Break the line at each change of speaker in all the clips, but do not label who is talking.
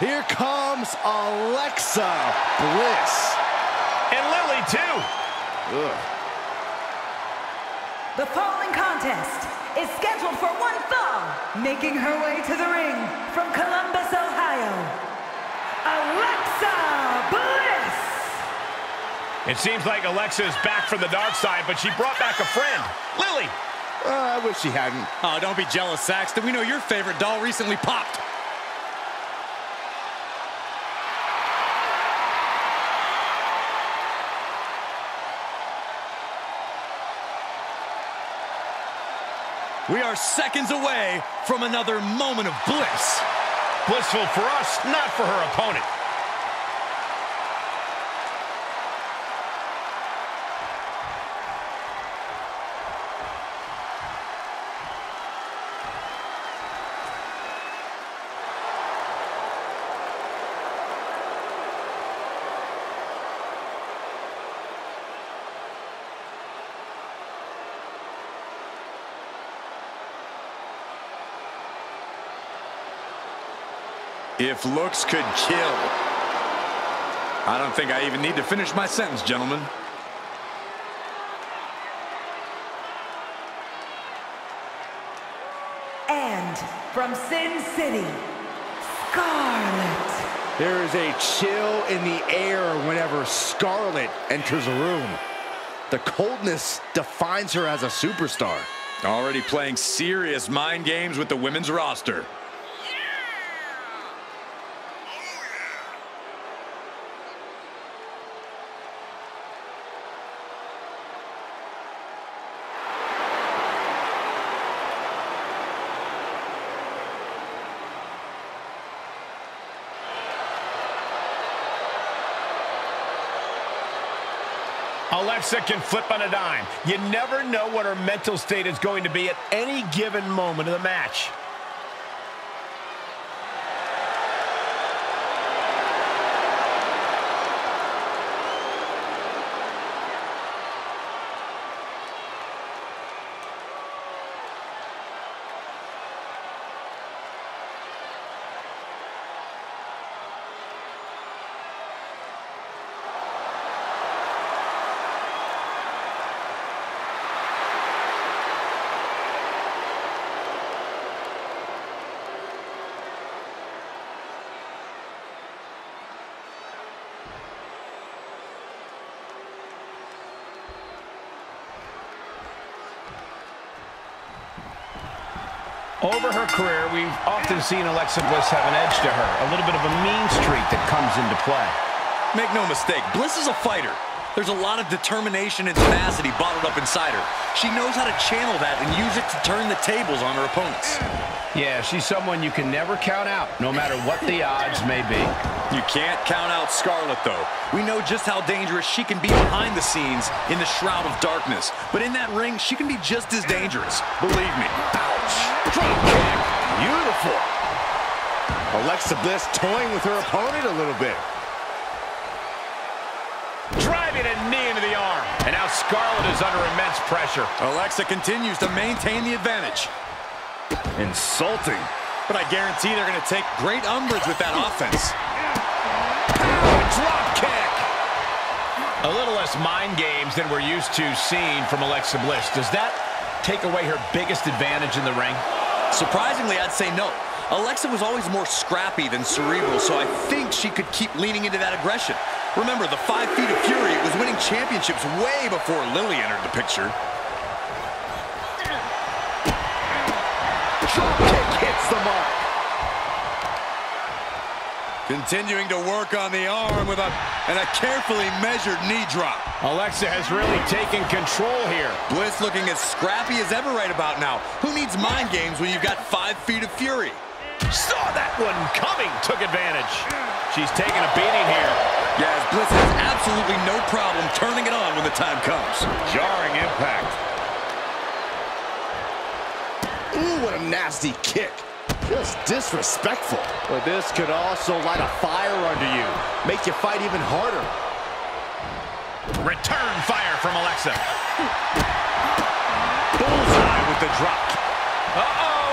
Here comes Alexa Bliss.
And Lily, too.
Ugh.
The following contest is scheduled for one fall, making her way to the ring from Columbus, Ohio, Alexa Bliss!
It seems like Alexa is back from the dark side, but she brought back a friend. Lily.
Uh, I wish she hadn't.
Oh, don't be jealous, Saxton. We know your favorite doll recently popped. We are seconds away from another moment of bliss.
Blissful for us, not for her opponent.
If looks could kill. I don't think I even need to finish my sentence, gentlemen.
And from Sin City, Scarlett.
There is a chill in the air whenever Scarlett enters a room. The coldness defines her as a superstar.
Already playing serious mind games with the women's roster.
Alexa can flip on a dime. You never know what her mental state is going to be at any given moment of the match. Over her career, we've often seen Alexa Bliss have an edge to her, a little bit of a mean streak that comes into play.
Make no mistake, Bliss is a fighter. There's a lot of determination and tenacity bottled up inside her. She knows how to channel that and use it to turn the tables on her opponents.
Yeah, she's someone you can never count out, no matter what the odds may be.
You can't count out Scarlett, though. We know just how dangerous she can be behind the scenes in the shroud of darkness. But in that ring, she can be just as dangerous. Believe me.
Drop kick. Beautiful. Alexa Bliss toying with her opponent a little bit.
Driving a knee into the arm. And now Scarlett is under immense pressure.
Alexa continues to maintain the advantage.
Insulting.
But I guarantee they're going to take great umbrage with that offense.
Drop kick. A little less mind games than we're used to seeing from Alexa Bliss. Does that take away her biggest advantage in the ring?
Surprisingly, I'd say no. Alexa was always more scrappy than cerebral, so I think she could keep leaning into that aggression. Remember, the five feet of fury was winning championships way before Lily entered the picture.
Drop kick hits the mark.
Continuing to work on the arm with a, and a carefully measured knee drop.
Alexa has really taken control here.
Bliss looking as scrappy as ever right about now. Who needs mind games when you've got five feet of fury?
Saw that one coming, took advantage. She's taking a beating here.
Yeah, as Bliss has absolutely no problem turning it on when the time comes.
Jarring impact.
Ooh, what a nasty kick. Just disrespectful. But this could also light a fire under you. Make you fight even harder.
Return fire from Alexa.
Bullseye with the drop.
Uh-oh.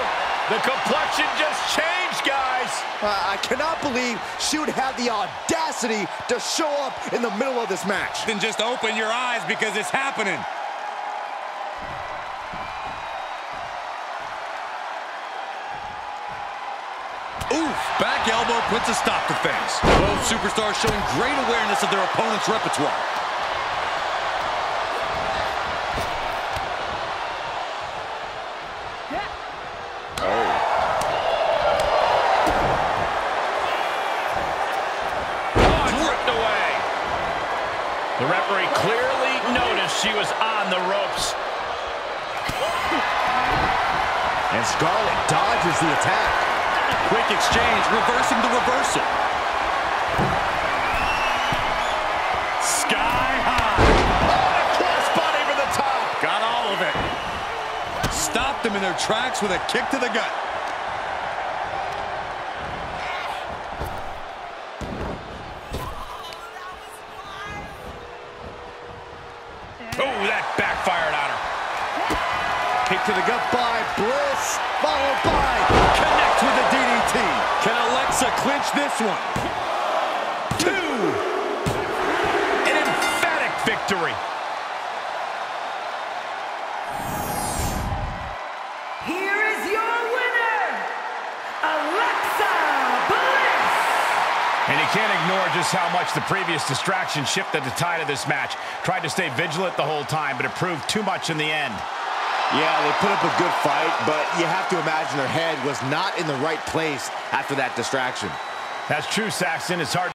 The complexion just changed, guys.
Uh, I cannot believe she would have the audacity to show up in the middle of this match.
Then just open your eyes because it's happening.
Oof, back elbow puts a stop to things. Both superstars showing great awareness of their opponent's repertoire. Oh.
The referee clearly noticed she was on the ropes.
And Scarlett dodges the attack.
Quick exchange, reversing the reversal.
Sky high. Oh, a crossbody for the top.
Got all of it.
Stopped them in their tracks with a kick to the gut.
Oh, that backfired on her.
Kick to the gut by Bliss, followed by...
Connects with Alexa clinch this one?
Two. An emphatic victory.
Here is your winner, Alexa Bliss.
And you can't ignore just how much the previous distraction shifted the tide of this match. Tried to stay vigilant the whole time, but it proved too much in the end.
Yeah, they put up a good fight, but you have to imagine her head was not in the right place after that distraction.
That's true, Saxton. It's hard